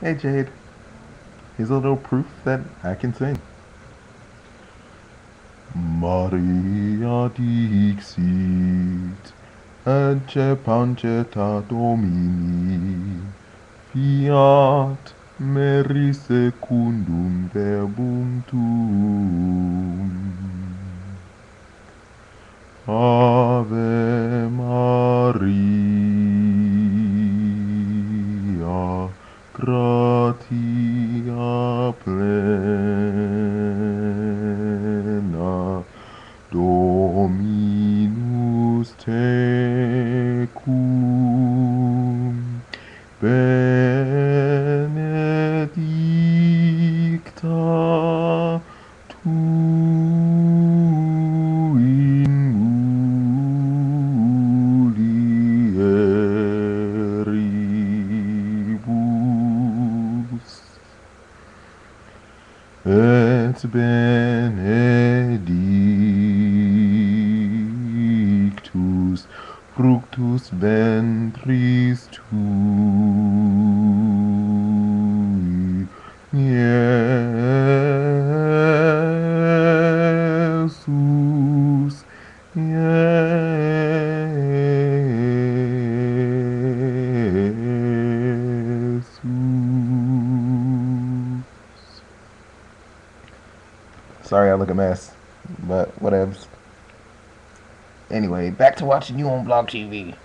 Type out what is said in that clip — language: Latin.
Hey Jade, here's a little proof that I can sing. Maria dixit, ecce panceta domini, fiat meri secundum verbum tuum. gratia plena dominus tecum benedicta tu. et benedictus fructus ventris tuus Sorry I look a mess, but whatevs. Anyway, back to watching you on Blog TV.